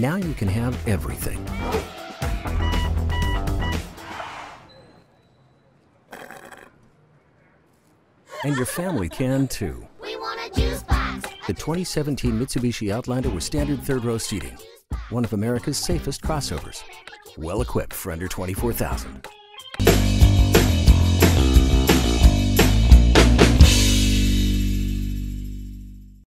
Now you can have everything. And your family can too. The 2017 Mitsubishi Outlander with standard third row seating. One of America's safest crossovers. Well equipped for under 24,000.